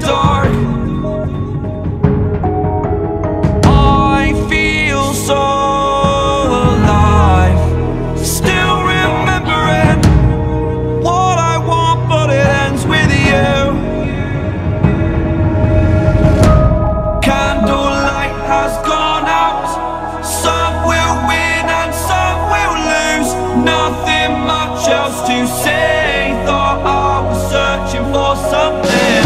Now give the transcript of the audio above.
dark I feel so alive Still remembering What I want but it ends with you. Candlelight has gone out. Some will win and some will lose. Nothing much else to say. Thought I was searching for something.